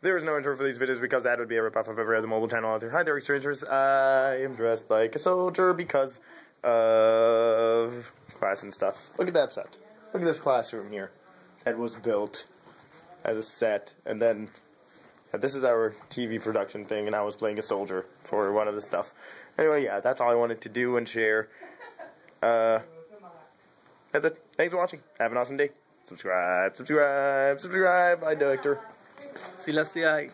There is no intro for these videos because that would be a ripoff of every other mobile channel out there. Hi there, strangers. I am dressed like a soldier because of class and stuff. Look at that set. Look at this classroom here. That was built as a set, and then this is our TV production thing, and I was playing a soldier for one of the stuff. Anyway, yeah, that's all I wanted to do and share. Uh, that's it. Thanks for watching. Have an awesome day. Subscribe, subscribe, subscribe. I Bye, Sí las hay.